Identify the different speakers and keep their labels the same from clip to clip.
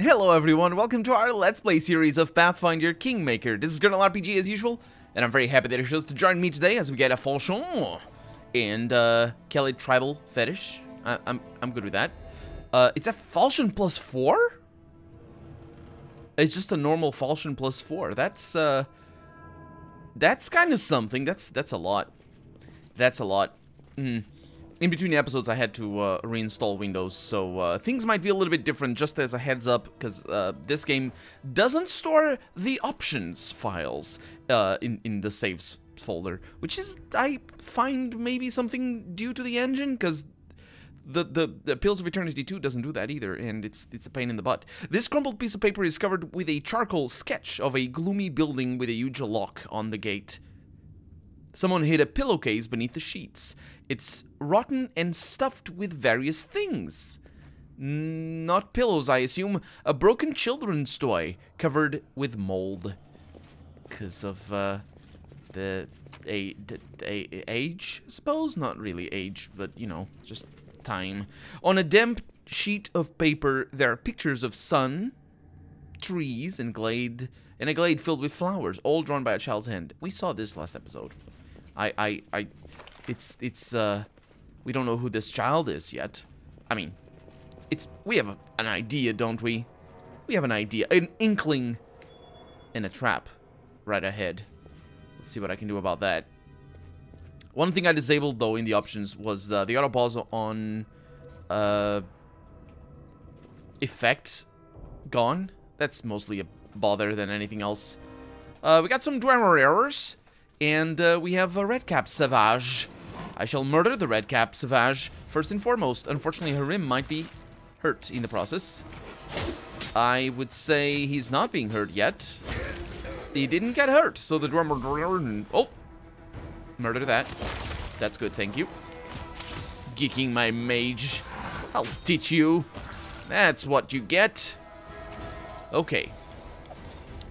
Speaker 1: Hello everyone, welcome to our Let's Play series of Pathfinder Kingmaker. This is Colonel RPG as usual, and I'm very happy that you chose to join me today as we get a Falchion and uh, Kellid Tribal Fetish. I I'm, I'm good with that. Uh, it's a Falchion plus 4? It's just a normal Falchion plus 4. That's, uh, that's kind of something. That's, that's a lot. That's a lot. Mm in between the episodes, I had to uh, reinstall Windows, so uh, things might be a little bit different, just as a heads up, because uh, this game doesn't store the options files uh, in, in the saves folder, which is, I find, maybe something due to the engine, because the, the, the Pillars of Eternity 2 doesn't do that either, and it's it's a pain in the butt. This crumpled piece of paper is covered with a charcoal sketch of a gloomy building with a huge lock on the gate. Someone hid a pillowcase beneath the sheets. It's rotten and stuffed with various things. Not pillows, I assume. A broken children's toy covered with mold. Because of, uh, the, a, a, age, I suppose? Not really age, but, you know, just time. On a damp sheet of paper, there are pictures of sun, trees, and glade, and a glade filled with flowers, all drawn by a child's hand. We saw this last episode. I, I, I it's, it's, uh, we don't know who this child is yet. I mean, it's, we have a, an idea, don't we? We have an idea, an inkling, and a trap right ahead. Let's see what I can do about that. One thing I disabled, though, in the options was uh, the auto pause on, uh, effect gone. That's mostly a bother than anything else. Uh, we got some Dwemer errors, and uh, we have a Redcap Savage. I shall murder the Redcap Savage first and foremost. Unfortunately, Harrim might be hurt in the process. I would say he's not being hurt yet. He didn't get hurt, so the drummer... Oh! Murder that. That's good, thank you. Geeking my mage. I'll teach you. That's what you get. Okay.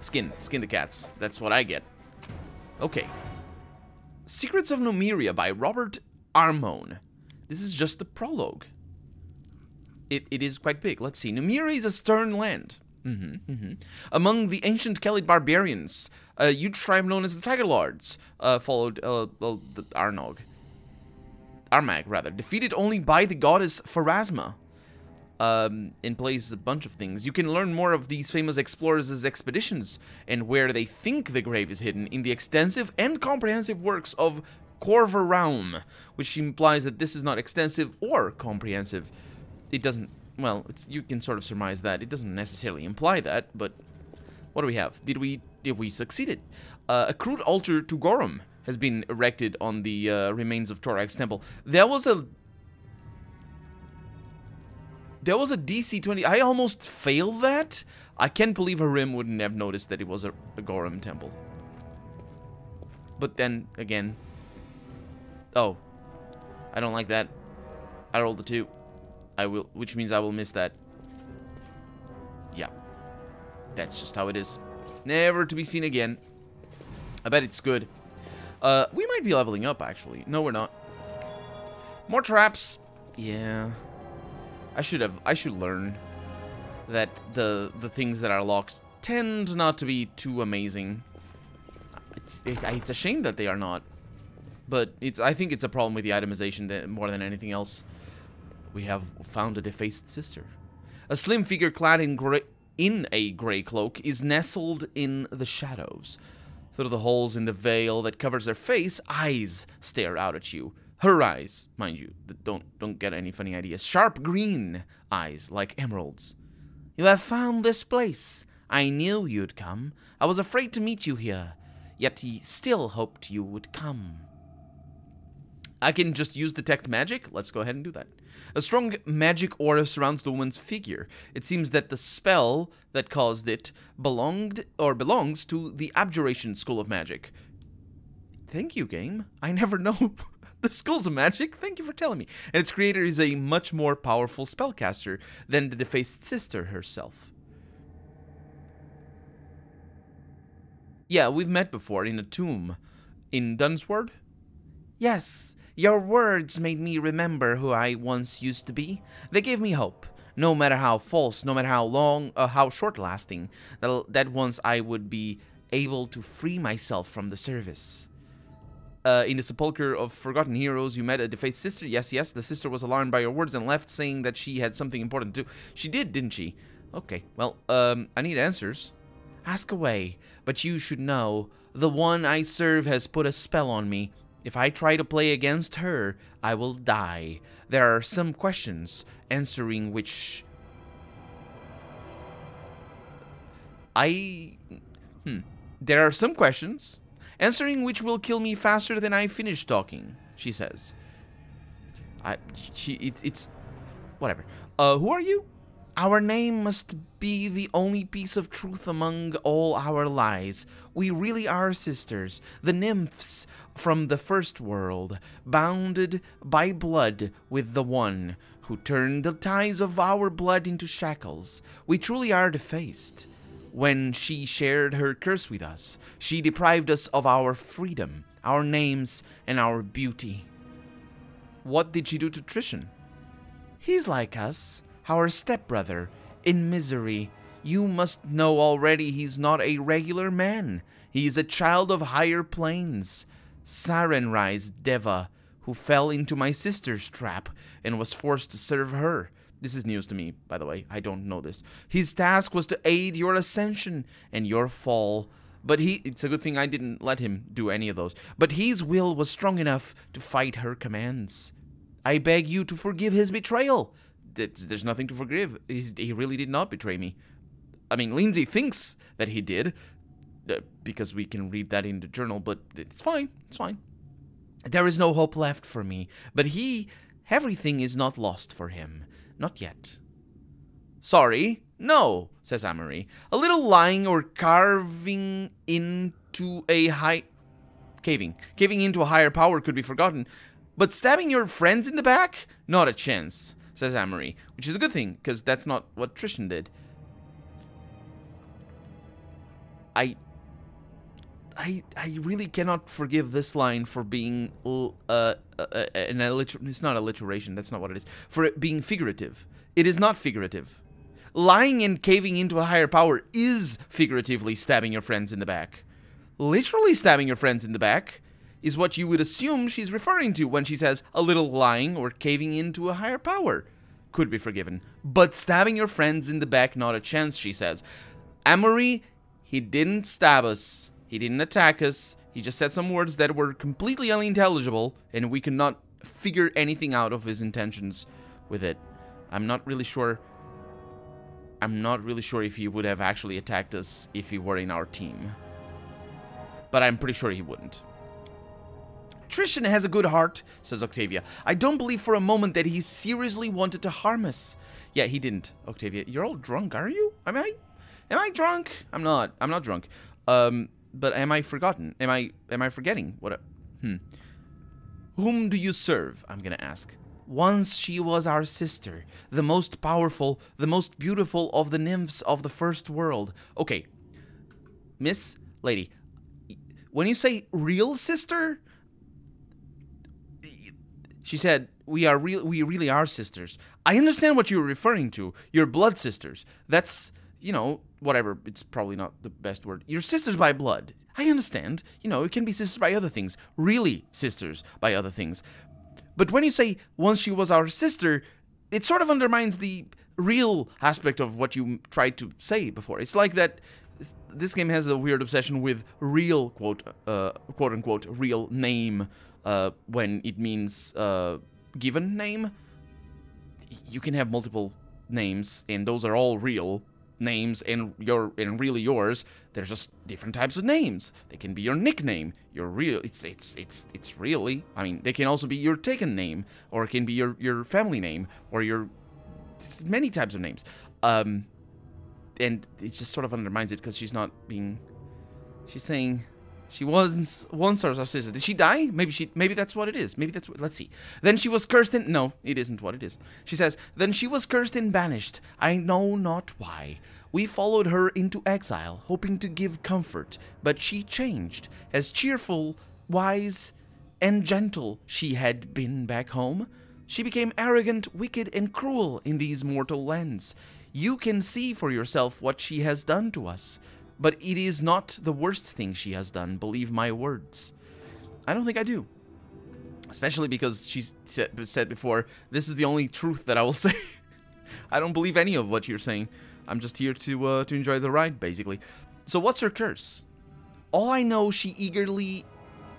Speaker 1: Skin. Skin the cats. That's what I get. Okay. Secrets of Numeria by Robert Armone. This is just the prologue. It, it is quite big. Let's see. Numeria is a stern land. Mm -hmm, mm -hmm. Among the ancient Kellid barbarians, a huge tribe known as the Tiger Lords uh, followed uh, the Arnog. Armag, rather, defeated only by the goddess Pharasma um, and plays a bunch of things. You can learn more of these famous explorers' expeditions and where they think the grave is hidden in the extensive and comprehensive works of Corver Realm, which implies that this is not extensive or comprehensive. It doesn't, well, you can sort of surmise that. It doesn't necessarily imply that, but what do we have? Did we, did we succeeded? Uh, a crude altar to Gorum has been erected on the uh, remains of Torax Temple. There was a there was a DC-20. I almost failed that. I can't believe Harrim wouldn't have noticed that it was a, a temple. But then, again... Oh. I don't like that. I rolled a 2. I will, which means I will miss that. Yeah. That's just how it is. Never to be seen again. I bet it's good. Uh, we might be leveling up, actually. No, we're not. More traps. Yeah. I should have, I should learn that the the things that are locked tend not to be too amazing. It's, it, it's a shame that they are not. But it's I think it's a problem with the itemization that, more than anything else. We have found a defaced sister. A slim figure clad in gray, in a gray cloak is nestled in the shadows. Through the holes in the veil that covers her face, eyes stare out at you. Her eyes, mind you, don't don't get any funny ideas. Sharp green eyes, like emeralds. You have found this place. I knew you'd come. I was afraid to meet you here, yet he still hoped you would come. I can just use detect magic. Let's go ahead and do that. A strong magic aura surrounds the woman's figure. It seems that the spell that caused it belonged or belongs to the Abjuration School of Magic. Thank you, game. I never know the Schools of Magic? Thank you for telling me. And its creator is a much more powerful spellcaster than the defaced sister herself. Yeah, we've met before in a tomb. In Dunsward? Yes, your words made me remember who I once used to be. They gave me hope. no matter how false, no matter how long, uh, how short-lasting, that, that once I would be able to free myself from the service. Uh, in the sepulcher of forgotten heroes, you met a defaced sister. Yes, yes, the sister was alarmed by your words and left, saying that she had something important to do. She did, didn't she? Okay, well, um, I need answers. Ask away, but you should know, the one I serve has put a spell on me. If I try to play against her, I will die. There are some questions, answering which... I... Hmm. There are some questions, answering which will kill me faster than I finish talking, she says. I, she, it, it's, whatever. Uh, who are you? Our name must be the only piece of truth among all our lies. We really are sisters, the nymphs from the first world, bounded by blood with the one who turned the ties of our blood into shackles. We truly are defaced. When she shared her curse with us, she deprived us of our freedom, our names, and our beauty. What did she do to Tristian? He's like us, our stepbrother, in misery. You must know already he's not a regular man. He's a child of higher planes. Sarenrae's Deva, who fell into my sister's trap and was forced to serve her. This is news to me, by the way. I don't know this. His task was to aid your ascension and your fall. But he, it's a good thing I didn't let him do any of those. But his will was strong enough to fight her commands. I beg you to forgive his betrayal. There's nothing to forgive. he really did not betray me. I mean, Linzi thinks that he did, uh, because we can read that in the journal, but it's fine. It's fine. There is no hope left for me, but he, everything is not lost for him. Not yet. Sorry, no, says Amiri. A little lying or carving into a high... Caving. Caving into a higher power could be forgotten. But stabbing your friends in the back? Not a chance, says Amiri. Which is a good thing, because that's not what Tristian did. I... I, I really cannot forgive this line for being uh, uh, uh, an alliter- it's not alliteration that's not what it is for it being figurative. It is not figurative. Lying and caving into a higher power is figuratively stabbing your friends in the back. Literally stabbing your friends in the back is what you would assume she's referring to when she says a little lying or caving into a higher power could be forgiven. But stabbing your friends in the back not a chance she says. Amiri he didn't stab us he didn't attack us. He just said some words that were completely unintelligible, and we could not figure anything out of his intentions with it. I'm not really sure... I'm not really sure if he would have actually attacked us if he were in our team. But I'm pretty sure he wouldn't. Tristian has a good heart, says Octavia. I don't believe for a moment that he seriously wanted to harm us. Yeah, he didn't, Octavia. You're all drunk, are you? Am I... Am I drunk? I'm not. I'm not drunk. Um, but am I forgotten? Am I am I forgetting? What? A, hmm. Whom do you serve? I'm gonna ask. Once she was our sister, the most powerful, the most beautiful of the nymphs of the first world. Okay, Miss Lady, when you say real sister, she said, "We are real. We really are sisters." I understand what you're referring to. Your blood sisters. That's you know, whatever, it's probably not the best word. You're sisters by blood. I understand. You know, it can be sisters by other things. Really sisters by other things. But when you say, once she was our sister, it sort of undermines the real aspect of what you tried to say before. It's like that this game has a weird obsession with real, quote, uh, quote unquote, real name uh, when it means uh, given name. You can have multiple names, and those are all real, names and your and really yours there's just different types of names. They can be your nickname your real it's it's it's it's really i mean they can also be your taken name or it can be your your family name or your many types of names. Um and it just sort of undermines it because she's not being she's saying she was once our sister. Did she die? Maybe she. Maybe that's what it is. Maybe that's what. Let's see. Then she was cursed and no, it isn't what it is. She says. Then she was cursed and banished. I know not why. We followed her into exile, hoping to give comfort, but she changed. As cheerful, wise, and gentle she had been back home, She became arrogant, wicked, and cruel in these mortal lands. You can see for yourself what she has done to us. But it is not the worst thing she has done, believe my words. I don't think I do. Especially because she's said before, this is the only truth that I will say. I don't believe any of what you're saying. I'm just here to uh, to enjoy the ride, basically. So what's her curse? All I know, she eagerly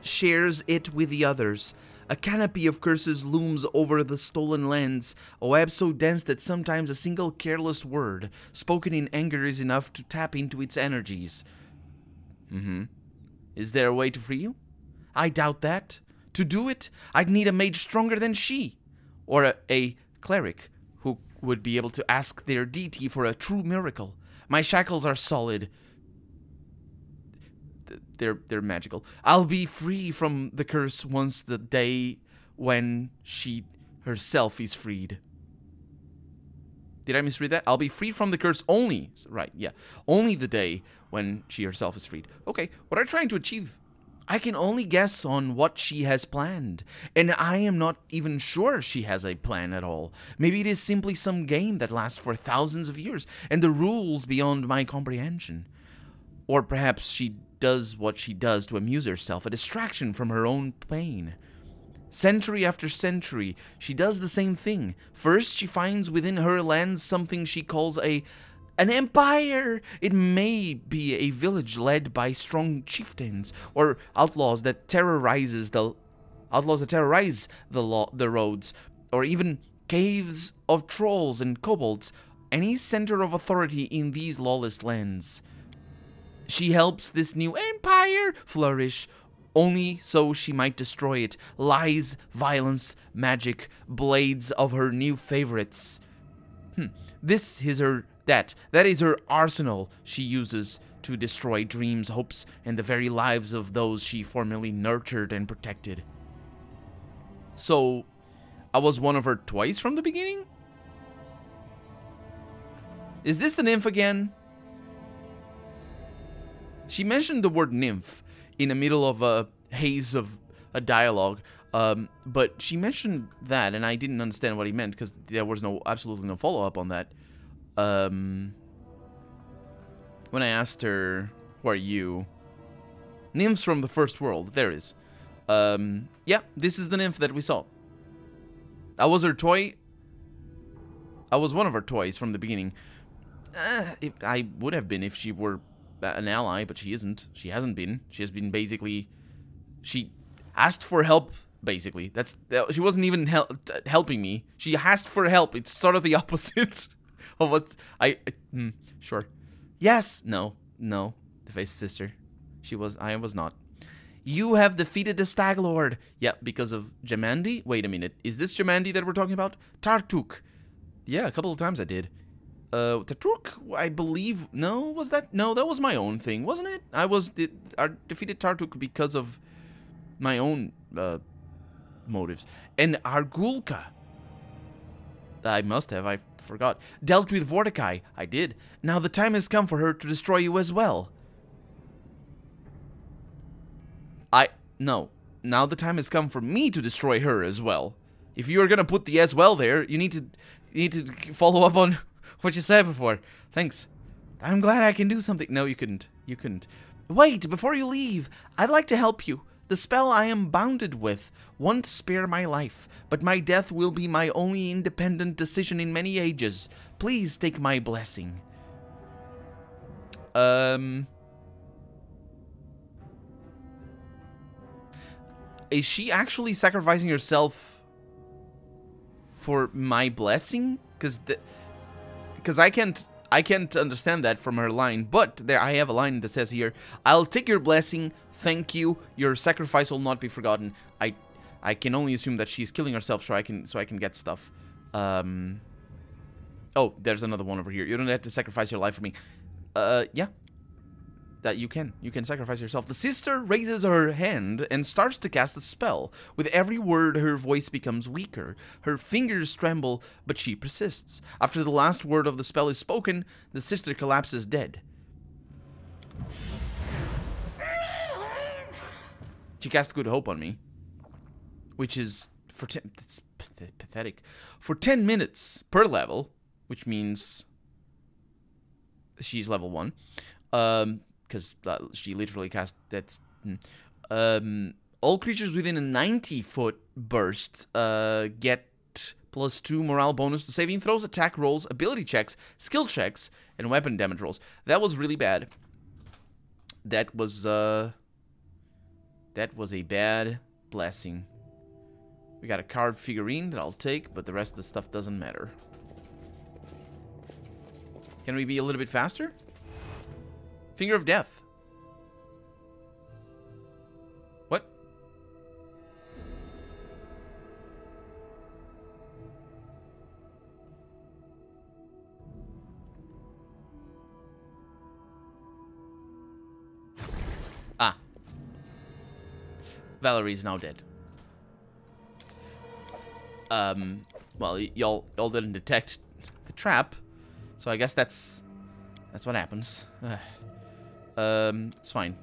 Speaker 1: shares it with the others. A canopy of curses looms over the stolen lands, a web so dense that sometimes a single careless word, spoken in anger, is enough to tap into its energies. Mm-hmm. Is there a way to free you? I doubt that. To do it, I'd need a mage stronger than she, or a, a cleric who would be able to ask their deity for a true miracle. My shackles are solid, they're they're magical. I'll be free from the curse once the day when she herself is freed. Did I misread that? I'll be free from the curse only. Right, yeah. Only the day when she herself is freed. Okay, what are you trying to achieve? I can only guess on what she has planned, and I am not even sure she has a plan at all. Maybe it is simply some game that lasts for thousands of years, and the rules beyond my comprehension. Or perhaps she does what she does to amuse herself, a distraction from her own pain. Century after century, she does the same thing. First, she finds within her lands something she calls a an empire. It may be a village led by strong chieftains or outlaws that terrorizes the outlaws that terrorize the lo the roads, or even caves of trolls and kobolds. Any center of authority in these lawless lands. She helps this new empire flourish only so she might destroy it. Lies, violence, magic, blades of her new favorites. Hmm. This is her that that is her arsenal she uses to destroy dreams, hopes, and the very lives of those she formerly nurtured and protected. So, I was one of her twice from the beginning? Is this the nymph again? She mentioned the word nymph in the middle of a haze of a dialogue, um, but she mentioned that, and I didn't understand what he meant because there was no absolutely no follow up on that. Um, when I asked her, "Who are you?" Nymphs from the first world. There is. Um, yeah, this is the nymph that we saw. I was her toy. I was one of her toys from the beginning. Uh, I would have been if she were an ally, but she isn't. She hasn't been. She has been basically... She asked for help, basically. That's She wasn't even hel helping me. She asked for help. It's sort of the opposite of what I... I hmm, sure. Yes. No. No. The face sister. She was... I was not. You have defeated the Stag Lord. Yeah, because of Jamandi? Wait a minute. Is this Jamandi that we're talking about? Tartuk. Yeah, a couple of times I did. Uh, I believe, no, was that? No, that was my own thing, wasn't it? I was, I defeated Tartuk because of my own, uh, motives. And Hargulka, I must have, I forgot, dealt with Vordakai, I did. Now the time has come for her to destroy you as well. I, no, now the time has come for me to destroy her as well. If you are gonna put the as well there, you need to, you need to follow up on what you said before. Thanks. I'm glad I can do something. No, you couldn't. You couldn't. Wait, before you leave, I'd like to help you. The spell I am bounded with won't spare my life, but my death will be my only independent decision in many ages. Please take my blessing. Um... Is she actually sacrificing herself for my blessing? Because the because I can't I can't understand that from her line, but there I have a line that says here, I'll take your blessing, thank you, your sacrifice will not be forgotten. I I can only assume that she's killing herself so I can so I can get stuff. Um Oh, there's another one over here. You don't have to sacrifice your life for me. Uh yeah, that you can. You can sacrifice yourself. The sister raises her hand and starts to cast a spell. With every word, her voice becomes weaker. Her fingers tremble, but she persists. After the last word of the spell is spoken, the sister collapses dead. She cast good hope on me, which is for ten, it's pathetic. For 10 minutes per level, which means she's level 1. Um, because she literally cast that's hmm. um all creatures within a 90 foot burst uh get plus 2 morale bonus to saving throws, attack rolls, ability checks, skill checks, and weapon damage rolls. That was really bad. That was uh that was a bad blessing. We got a card figurine that I'll take, but the rest of the stuff doesn't matter. Can we be a little bit faster? Finger of Death. What? Ah. Valerie's now dead. Um, well, y'all y'all didn't detect the trap, so I guess that's that's what happens. Um, it's fine.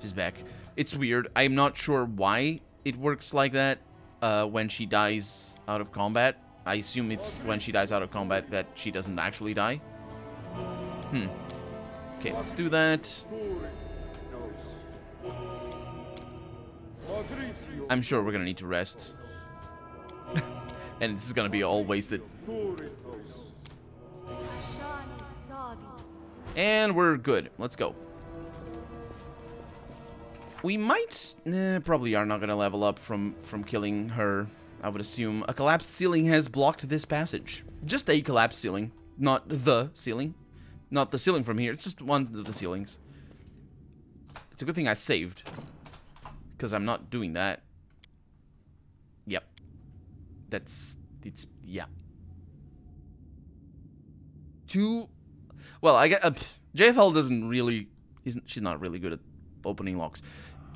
Speaker 1: She's back. It's weird. I'm not sure why it works like that uh, when she dies out of combat. I assume it's when she dies out of combat that she doesn't actually die. Hmm. Okay, let's do that. I'm sure we're gonna need to rest. and this is gonna be all wasted. And we're good. Let's go. We might... Eh, probably are not going to level up from, from killing her, I would assume. A collapsed ceiling has blocked this passage. Just a collapsed ceiling, not the ceiling. Not the ceiling from here, it's just one of the ceilings. It's a good thing I saved. Because I'm not doing that. Yep. That's... It's... Yeah. Two well, I get uh, JFL doesn't really. she's not really good at opening locks.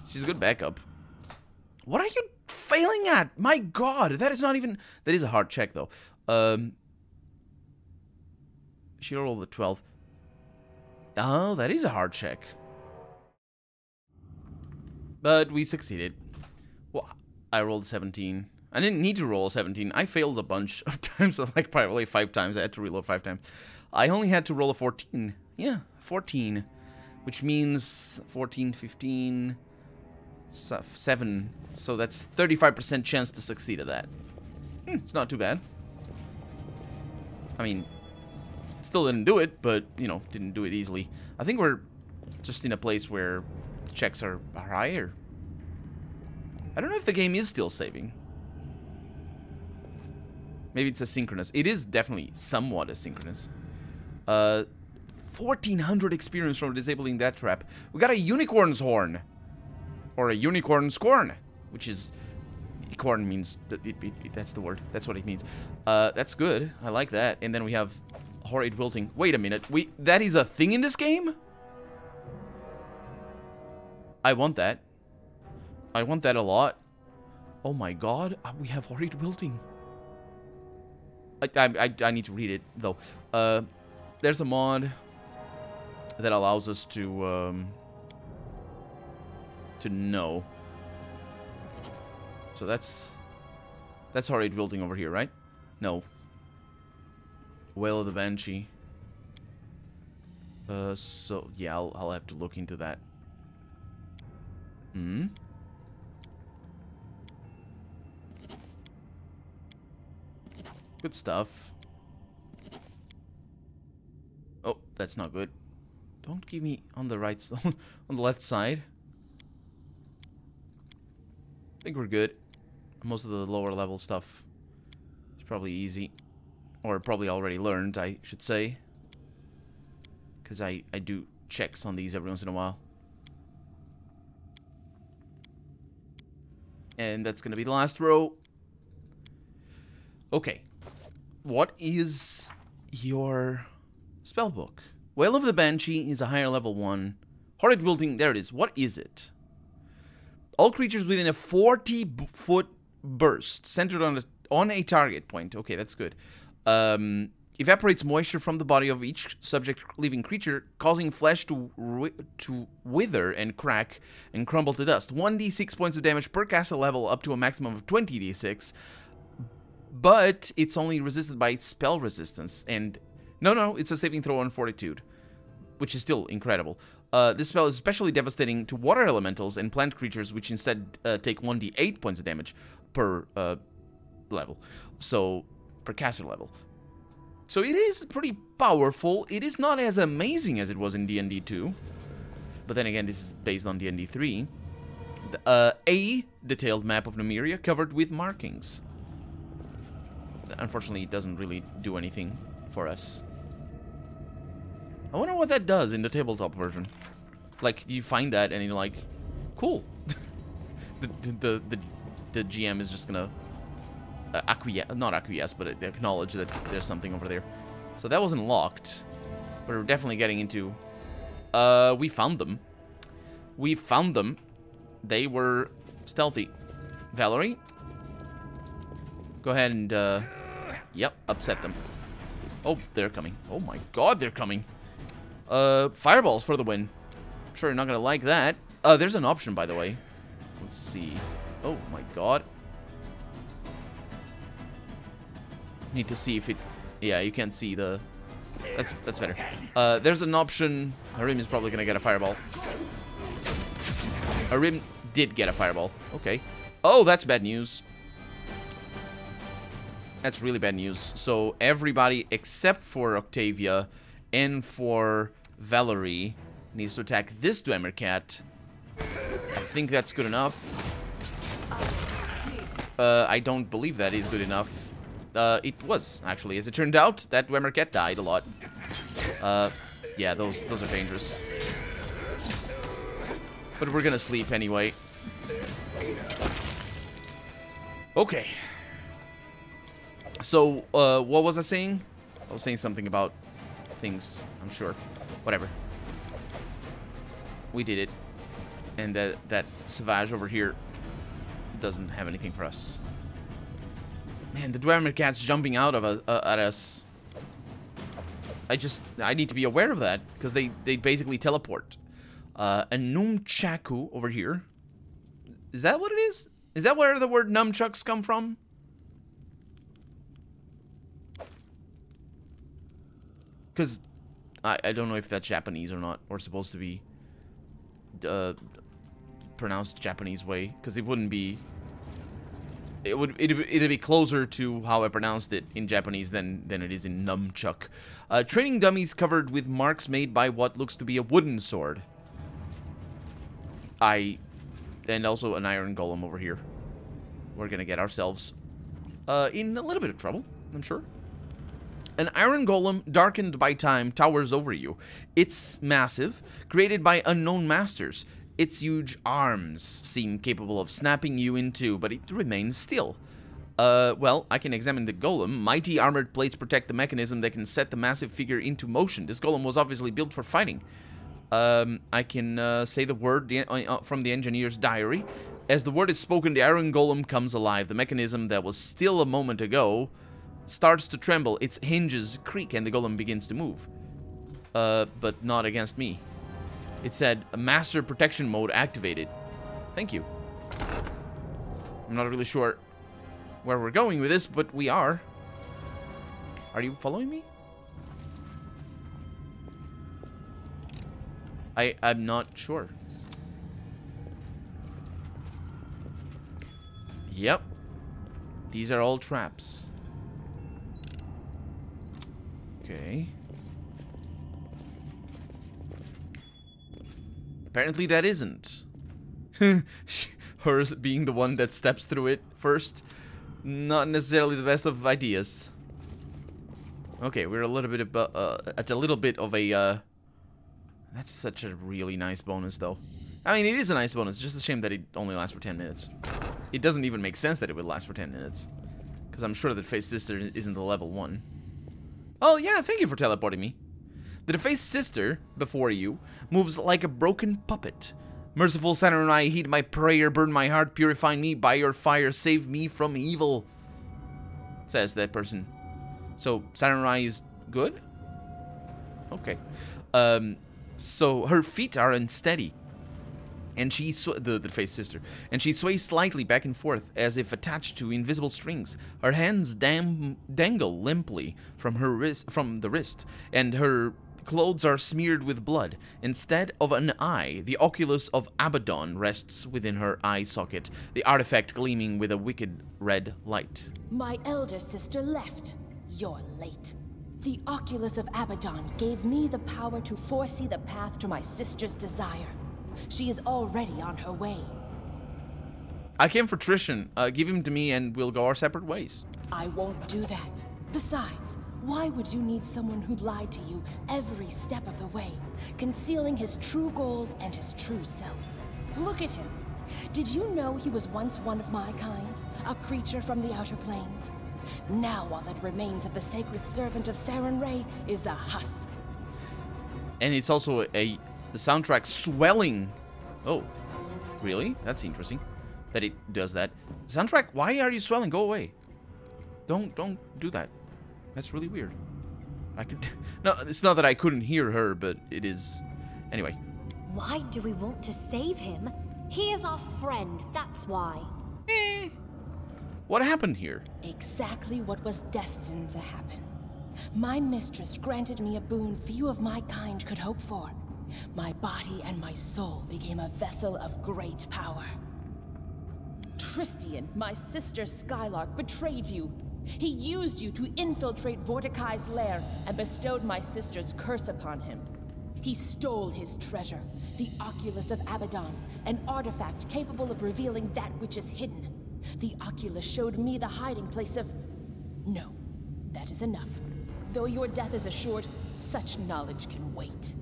Speaker 1: She's a good backup. What are you failing at? My God, that is not even. That is a hard check though. Um. She rolled a twelve. Oh, that is a hard check. But we succeeded. Well, I rolled 17. I didn't need to roll 17. I failed a bunch of times, like probably five times. I had to reload five times. I only had to roll a 14. Yeah, 14. Which means 14, 15, 7. So that's 35% chance to succeed at that. Hmm, it's not too bad. I mean, still didn't do it, but, you know, didn't do it easily. I think we're just in a place where checks are, are higher. I don't know if the game is still saving. Maybe it's asynchronous. It is definitely somewhat asynchronous. Uh, 1400 experience from disabling that trap. We got a unicorn's horn. Or a unicorn's corn. Which is... Corn means... That's the word. That's what it means. Uh, that's good. I like that. And then we have horrid wilting. Wait a minute. We That is a thing in this game? I want that. I want that a lot. Oh my god. Uh, we have horrid wilting. I, I, I, need to read it, though. Uh, there's a mod that allows us to um, to know. So that's that's already building over here, right? No. Wail of the Banshee. Uh, so yeah, I'll I'll have to look into that. Hmm. Good stuff. Oh, that's not good. Don't keep me on the right on the left side. I think we're good. Most of the lower level stuff is probably easy. Or probably already learned, I should say. Because I, I do checks on these every once in a while. And that's going to be the last row. Okay. What is your Spellbook. Wail of the Banshee is a higher level 1. Horrid Wilting, there it is. What is it? All creatures within a 40-foot burst centered on a, on a target point. Okay, that's good. Um, evaporates moisture from the body of each subject living creature, causing flesh to to wither and crack and crumble to dust. 1d6 points of damage per caster level up to a maximum of 20d6, but it's only resisted by spell resistance. And no, no, it's a saving throw on fortitude, which is still incredible. Uh, this spell is especially devastating to water elementals and plant creatures, which instead uh, take 1d8 points of damage per uh, level. So, per caster level. So it is pretty powerful. It is not as amazing as it was in D&D 2. But then again, this is based on D&D 3. The, uh, a detailed map of Numeria covered with markings. Unfortunately, it doesn't really do anything for us. I wonder what that does in the tabletop version. Like, you find that and you're like, cool. the, the, the, the GM is just gonna uh, acquiesce, not acquiesce, but acknowledge that there's something over there. So that wasn't locked. But we're definitely getting into... Uh, we found them. We found them. They were stealthy. Valerie? Go ahead and, uh... Yep, upset them. Oh, they're coming. Oh my god, they're coming. Uh, fireballs for the win. I'm sure you're not gonna like that. Uh, there's an option, by the way. Let's see. Oh my god. Need to see if it... Yeah, you can't see the... That's that's better. Uh, there's an option... Harrim is probably gonna get a fireball. Harrim did get a fireball. Okay. Oh, that's bad news. That's really bad news. So everybody except for Octavia and for Valerie needs to attack this Dweomercat. I think that's good enough. Uh, I don't believe that is good enough. Uh, it was, actually. As it turned out, that Dweomercat died a lot. Uh, yeah, those, those are dangerous. But we're gonna sleep anyway. Okay. So, uh, what was I saying? I was saying something about things, I'm sure. Whatever. We did it. And that, that Savage over here doesn't have anything for us. Man, the Dweomercat's jumping out of us, uh, at us. I just, I need to be aware of that, because they, they basically teleport. Uh, a Nunchaku over here. Is that what it is? Is that where the word nunchucks come from? Because I, I don't know if that's Japanese or not, or supposed to be uh, pronounced Japanese way, because it wouldn't be. It would it it'd be closer to how I pronounced it in Japanese than than it is in nunchuck. Uh, training dummies covered with marks made by what looks to be a wooden sword. I and also an iron golem over here. We're gonna get ourselves uh, in a little bit of trouble, I'm sure. An iron golem, darkened by time, towers over you. It's massive, created by unknown masters. Its huge arms seem capable of snapping you in two, but it remains still. Uh, well, I can examine the golem. Mighty armored plates protect the mechanism that can set the massive figure into motion. This golem was obviously built for fighting. Um, I can uh, say the word the, uh, from the engineer's diary. As the word is spoken, the iron golem comes alive. The mechanism that was still a moment ago starts to tremble. Its hinges creak and the golem begins to move. Uh, but not against me. It said, Master Protection Mode activated. Thank you. I'm not really sure where we're going with this, but we are. Are you following me? I, I'm not sure. Yep. These are all traps. Okay. Apparently that isn't. Hers being the one that steps through it first. Not necessarily the best of ideas. Okay, we're a little bit of, uh, at a little bit of a, uh, that's such a really nice bonus, though. I mean, it is a nice bonus. Just a shame that it only lasts for 10 minutes. It doesn't even make sense that it would last for 10 minutes. Because I'm sure that Face Sister isn't the level 1. Oh, yeah, thank you for teleporting me. The defaced sister, before you, moves like a broken puppet. Merciful Sarenrae, heed my prayer, burn my heart, purify me by your fire, save me from evil. Says that person. So Sarenrae is good? Okay. Um, so her feet are unsteady. And she, the, the face sister, and she sways slightly back and forth as if attached to invisible strings. Her hands dam dangle limply from her wrist, from the wrist, and her clothes are smeared with blood. Instead of an eye, the oculus of Abaddon rests within her eye socket, the artifact gleaming with a wicked red light.
Speaker 2: My elder sister left. You're late. The oculus of Abaddon gave me the power to foresee the path to my sister's desire. She is already on her way.
Speaker 1: I came for Tristian. Uh, give him to me and we'll go our separate ways.
Speaker 2: I won't do that. Besides, why would you need someone who lied to you every step of the way, concealing his true goals and his true self? Look at him. Did you know he was once one of my kind? A creature from the Outer Planes? Now all that remains of the sacred servant of Sarenrae is a husk.
Speaker 1: And it's also a the soundtrack swelling. Oh, really? That's interesting that it does that. Soundtrack, why are you swelling? Go away. Don't don't do that. That's really weird. I could No, it's not that I couldn't hear her, but it is anyway.
Speaker 3: Why do we want to save him? He is our friend, that's why.
Speaker 1: Eh. What happened here?
Speaker 2: Exactly what was destined to happen. My mistress granted me a boon few of my kind could hope for. My body and my soul became a vessel of great power. Tristian, my sister Skylark, betrayed you. He used you to infiltrate Vordakai's lair and bestowed my sister's curse upon him. He stole his treasure, the Oculus of Abaddon, an artifact capable of revealing that which is hidden. The Oculus showed me the hiding place of... No, that is enough. Though your death is assured, such knowledge can wait.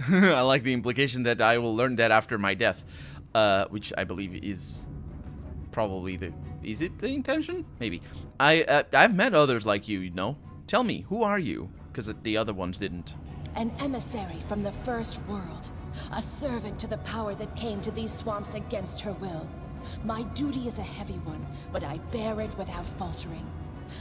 Speaker 1: I like the implication that I will learn that after my death, uh, which I believe is probably the... Is it the intention? Maybe. I, uh, I've met others like you, you know. Tell me, who are you? Because the other ones didn't.
Speaker 2: An emissary from the First World. A servant to the power that came to these swamps against her will. My duty is a heavy one, but I bear it without faltering.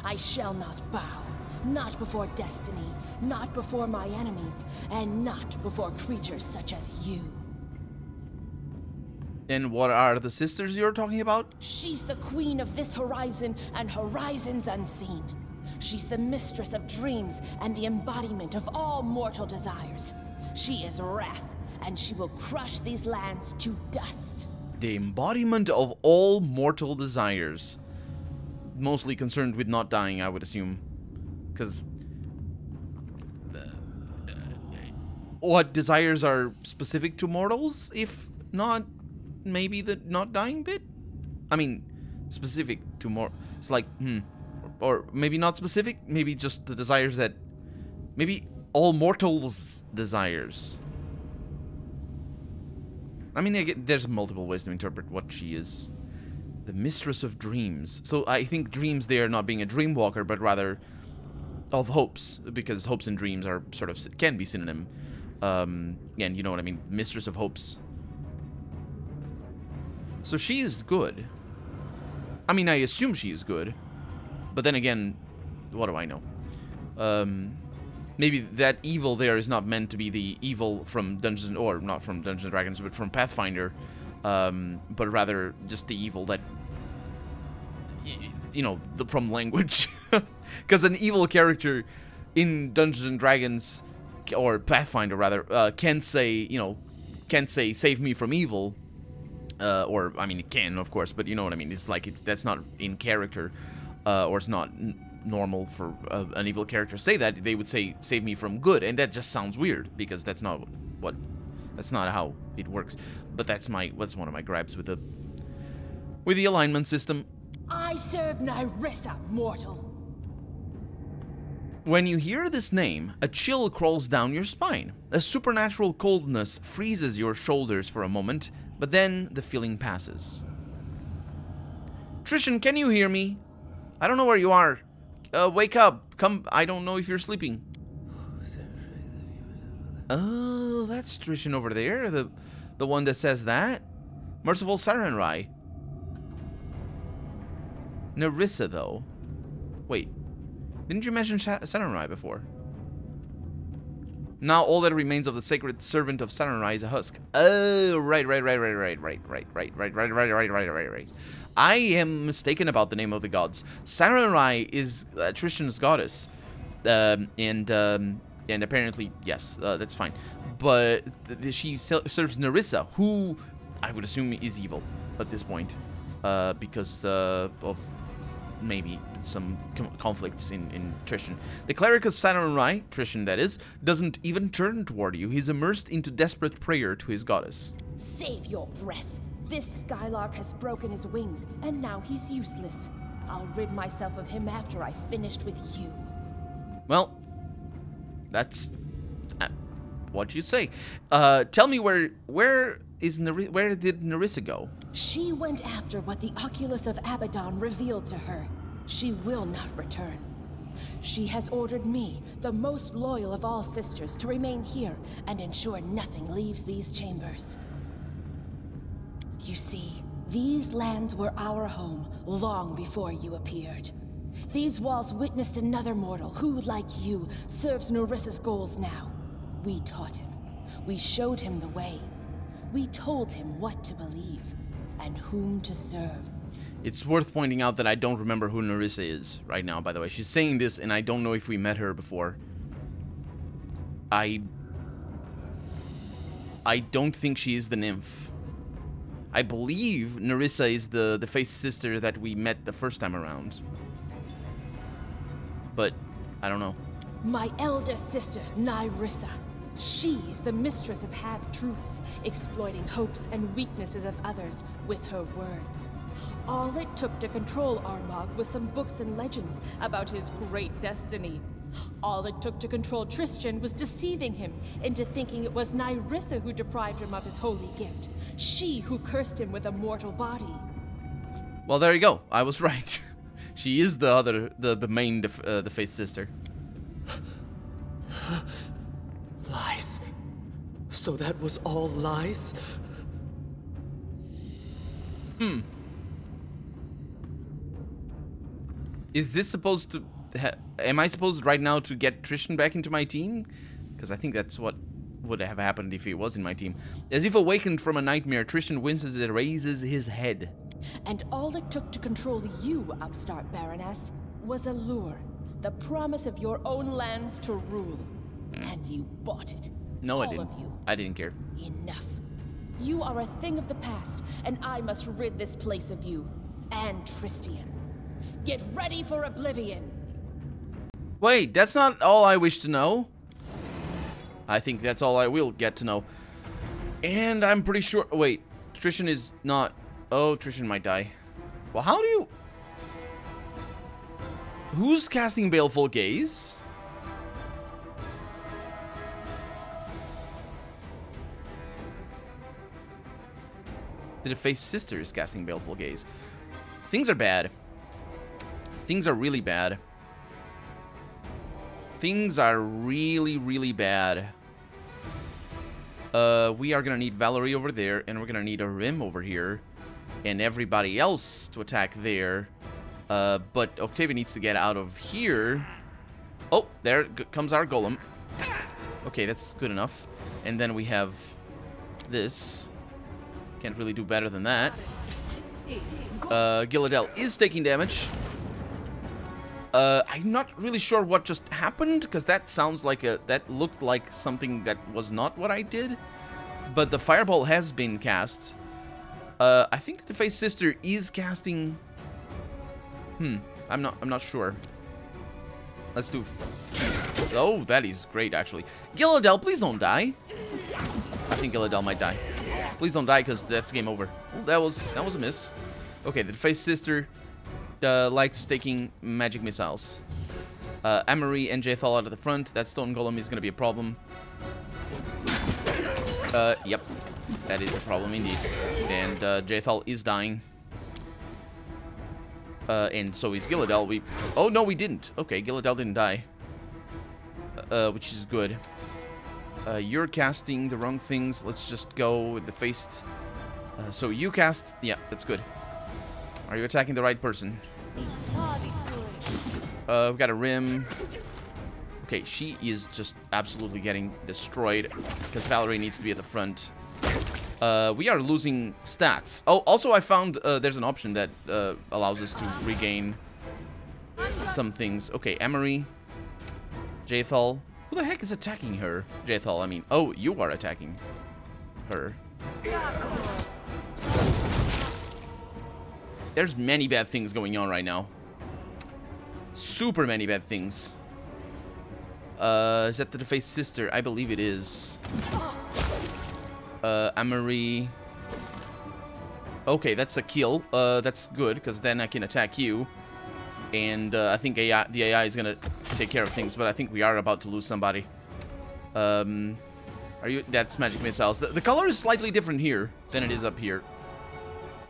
Speaker 2: I shall not bow. Not before destiny, not before my enemies, and not before creatures such as you.
Speaker 1: And what are the sisters you're talking about?
Speaker 2: She's the queen of this horizon and horizons unseen. She's the mistress of dreams and the embodiment of all mortal desires. She is wrath, and she will crush these lands to dust.
Speaker 1: The embodiment of all mortal desires. Mostly concerned with not dying, I would assume. Because... what desires are specific to mortals, if not maybe the not dying bit? I mean, specific to more... It's like, hmm. Or maybe not specific, maybe just the desires that... Maybe all mortals' desires. I mean, get, there's multiple ways to interpret what she is. The mistress of dreams. So I think dreams there not being a dream walker, but rather of hopes, because hopes and dreams are sort of can be synonym. Um, and you know what I mean, mistress of hopes. So she is good. I mean, I assume she is good, but then again, what do I know? Um, maybe that evil there is not meant to be the evil from Dungeons or not from Dungeons and Dragons, but from Pathfinder, um, but rather just the evil that you know the, from language, because an evil character in Dungeons and Dragons or Pathfinder rather uh, can say you know can say save me from evil. Uh, or I mean, it can, of course, but you know what I mean. It's like it's that's not in character, uh, or it's not normal for uh, an evil character to say that. They would say, "Save me from good," and that just sounds weird because that's not what, that's not how it works. But that's my that's one of my gripes with the with the alignment system.
Speaker 2: I serve Nyrissa, mortal.
Speaker 1: When you hear this name, a chill crawls down your spine. A supernatural coldness freezes your shoulders for a moment, but then the feeling passes. Tristian, can you hear me? I don't know where you are. Uh, wake up. Come. I don't know if you're sleeping. Oh, that's Tristian over there. The, the one that says that. Merciful Sarenrae. Nyrissa, though. Wait. Didn't you mention Samurai before? Now all that remains of the sacred servant of Samurai is a husk. Oh, right, right, right, right, right, right, right, right, right, right, right, right, right, right, right. I am mistaken about the name of the gods. Samurai is uh, Tristan's goddess, um, and um, and apparently yes, uh, that's fine. But she serves Nyrissa, who I would assume is evil at this point, uh, because uh, of maybe some conflicts in, in Tristian. The cleric of Sarenrae, Tristian that is, doesn't even turn toward you. He's immersed into desperate prayer to his goddess.
Speaker 2: Save your breath. This Skylark has broken his wings, and now he's useless. I'll rid myself of him after I've finished with you.
Speaker 1: Well, that's what you say. Uh, tell me where where is where did Nyrissa go?
Speaker 2: She went after what the Oculus of Abaddon revealed to her. She will not return. She has ordered me, the most loyal of all sisters, to remain here and ensure nothing leaves these chambers. You see, these lands were our home long before you appeared. These walls witnessed another mortal who, like you, serves Nyrissa's goals now. We taught him. We showed him the way. We told him what to believe and whom to serve.
Speaker 1: It's worth pointing out that I don't remember who Nyrissa is right now, by the way. She's saying this, and I don't know if we met her before. I... I don't think she is the nymph. I believe Nyrissa is the, the face sister that we met the first time around. But, I don't know.
Speaker 2: My elder sister, Nyrissa. She's the mistress of half-truths, exploiting hopes and weaknesses of others with her words. All it took to control Armag was some books and legends about his great destiny. All it took to control Tristian was deceiving him into thinking it was Nyrissa who deprived him of his holy gift. She who cursed him with a mortal body.
Speaker 1: Well, there you go. I was right. she is the other, the, the main, uh, the face sister.
Speaker 4: Lies. So that was all lies?
Speaker 1: Hmm. Is this supposed to... am I supposed right now to get Tristian back into my team? Because I think that's what would have happened if he was in my team. As if awakened from a nightmare, Tristian winces and raises his head.
Speaker 2: And all it took to control you, upstart Baroness, was a lure. The promise of your own lands to rule. And you bought it.
Speaker 1: No,
Speaker 2: All
Speaker 1: I didn't. I didn't care.
Speaker 2: Enough. You are a thing of the past, and I must rid this place of you. And Tristian. Get ready for oblivion!
Speaker 1: Wait, that's not all I wish to know. I think that's all I will get to know. And I'm pretty sure... Wait, Tristian is not... Oh, Tristian might die. Well, how do you... Who's casting Baleful Gaze? The Defaced Sister is casting Baleful Gaze. Things are bad. Things are really bad. Things are really, really bad. Uh, we are gonna need Valerie over there, and we're gonna need Amiri over here, and everybody else to attack there. Uh, but Octavia needs to get out of here. Oh, there comes our Golem. Okay, that's good enough. And then we have this. Can't really do better than that. Uh, Gilladel is taking damage. Uh, I'm not really sure what just happened, because that sounds like a... That looked like something that was not what I did. But the Fireball has been cast. Uh, I think the Face Sister is casting... Hmm, I'm not, I'm not sure. Let's do... Oh, that is great, actually. Gilladel, please don't die. I think Gilladel might die. Please don't die, because that's game over. That was that was a miss. Okay, the Face Sister uh, likes taking magic missiles. Uh, Amiri and Jaethal out at the front. That Stone Golem is going to be a problem. Uh, yep. That is a problem indeed. And uh, Jaethal is dying. Uh, and so is Gilladel. We... Oh, no, we didn't. Okay, Gilladel didn't die. Uh, which is good. Uh, you're casting the wrong things. Let's just go with the faced. Uh, so you cast... Yeah, that's good. Are you attacking the right person? Uh, we've got Amiri. Okay, she is just absolutely getting destroyed because Valerie needs to be at the front. Uh, we are losing stats. Oh, also I found uh, there's an option that uh, allows us to regain some things. Okay, Amiri. Jaethal. Who the heck is attacking her? Jaethal, I mean. Oh, you are attacking her. There's many bad things going on right now. Super many bad things. Uh, is that the Defaced Sister? I believe it is. Uh, Amiri. Okay, that's a kill. Uh, that's good, because then I can attack you. And uh, I think AI, the AI is going to take care of things, but I think we are about to lose somebody. Um, are you? That's Magic Missiles. The, the color is slightly different here than it is up here.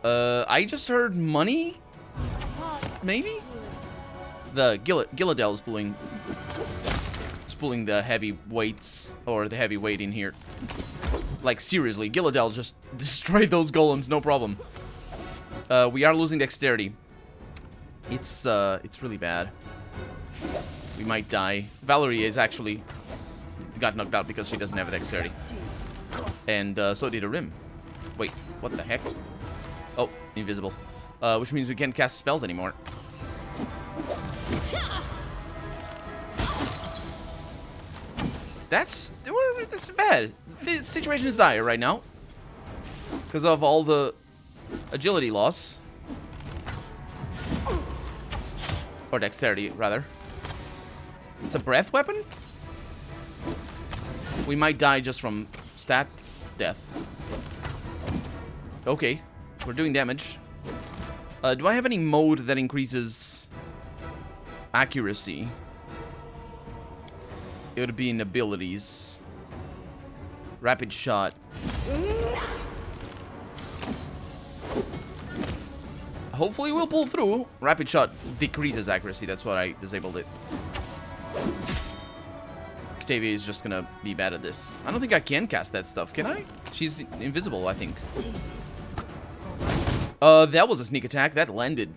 Speaker 1: Uh, I just heard money? Maybe? The Gill Gilladel is pulling, is pulling the heavy weights, or the heavy weight in here. Like, seriously, Gilladel just destroyed those golems, no problem. Uh, we are losing dexterity. It's, uh, it's really bad. We might die. Valerie is actually got knocked out because she doesn't have a dexterity. And, uh, so did Amiri. Wait, what the heck? Oh, invisible. Uh, which means we can't cast spells anymore. That's that's bad. The situation is dire right now because of all the agility loss or dexterity rather. It's a breath weapon. We might die just from stat death. Okay, we're doing damage. Uh, do I have any mode that increases accuracy? It would be in abilities. Rapid shot. Hopefully we'll pull through. Rapid shot decreases accuracy. That's why I disabled it. Octavia is just gonna be bad at this. I don't think I can cast that stuff, can I? She's invisible, I think. Uh, that was a sneak attack. That landed.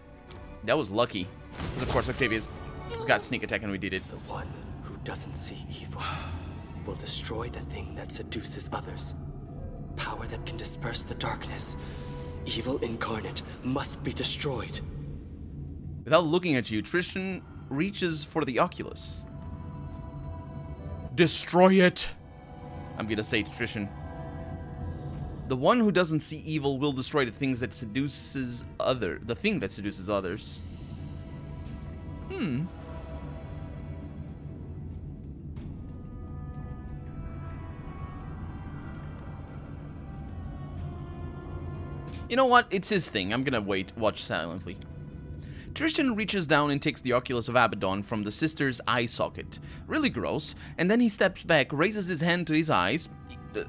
Speaker 1: That was lucky. Because of course Octavia's got sneak attack and we did it.
Speaker 4: The one who doesn't see evil will destroy the thing that seduces others. Power that can disperse the darkness. Evil incarnate must be destroyed.
Speaker 1: Without looking at you, Tristian reaches for the Oculus. Destroy it! I'm gonna say to Tristian. The one who doesn't see evil will destroy the things that seduces other the thing that seduces others. Hmm. You know what? It's his thing. I'm gonna wait, watch silently. Tristian reaches down and takes the Oculus of Abaddon from the sister's eye socket. Really gross. And then he steps back, raises his hand to his eyes. Uh,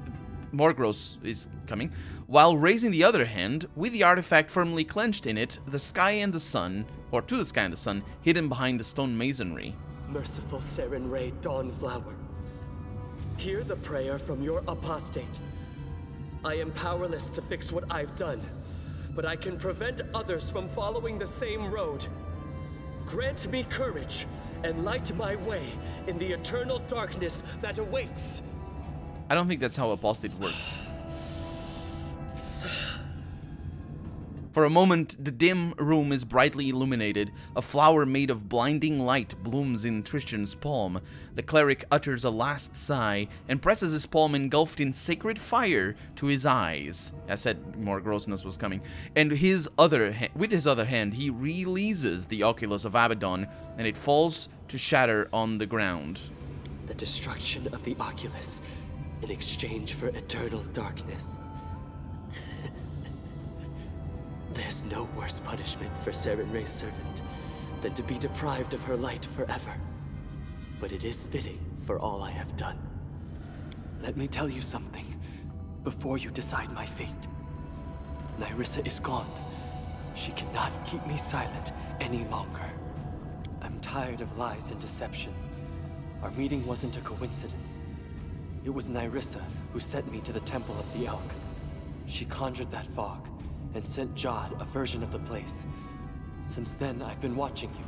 Speaker 1: more gross is coming. While raising the other hand, with the artifact firmly clenched in it, the sky and the sun, or to the sky and the sun, hidden behind the stone masonry.
Speaker 4: Merciful Sarenrae Dawnflower, hear the prayer from your apostate. I am powerless to fix what I've done, but I can prevent others from following the same road. Grant me courage and light my way in the eternal darkness that awaits.
Speaker 1: I don't think that's how apostate works. For a moment, the dim room is brightly illuminated. A flower made of blinding light blooms in Tristian's palm. The cleric utters a last sigh and presses his palm engulfed in sacred fire to his eyes. I said more grossness was coming. And his other with his other hand, he releases the Oculus of Abaddon, and it falls to shatter on the ground.
Speaker 4: The destruction of the Oculus in exchange for eternal darkness. There's no worse punishment for Sarenrae's servant than to be deprived of her light forever. But it is fitting for all I have done. Let me tell you something before you decide my fate. Nyrissa is gone. She cannot keep me silent any longer. I'm tired of lies and deception. Our meeting wasn't a coincidence. It was Nyrissa who sent me to the Temple of the Elk. She conjured that fog, and sent Jod a version of the place. Since then, I've been watching you,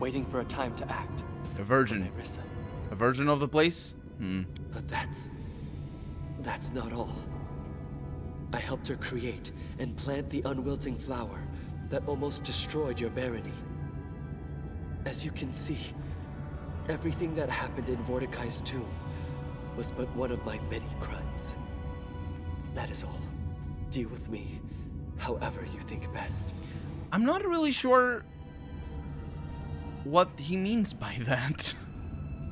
Speaker 4: waiting for a time to act.
Speaker 1: A virgin.
Speaker 4: Nyrissa.
Speaker 1: A virgin of the place? Hmm.
Speaker 4: But that's... that's not all. I helped her create and plant the unwilting flower that almost destroyed your barony. As you can see, everything that happened in Vordakai's tomb was but one of my many crimes. That is all. Deal with me however you think best.
Speaker 1: I'm not really sure what he means by that.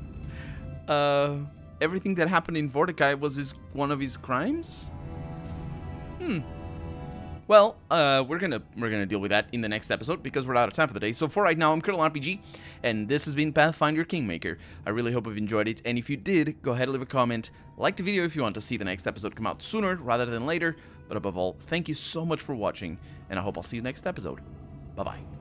Speaker 1: uh, everything that happened in Vordakai was his one of his crimes? Hmm. Well, uh, we're gonna we're gonna deal with that in the next episode because we're out of time for the day. So for right now, I'm Colonel RPG, and this has been Pathfinder Kingmaker. I really hope you've enjoyed it, and if you did, go ahead and leave a comment, like the video if you want to see the next episode come out sooner rather than later. But above all, thank you so much for watching, and I hope I'll see you next episode. Bye bye.